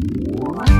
What?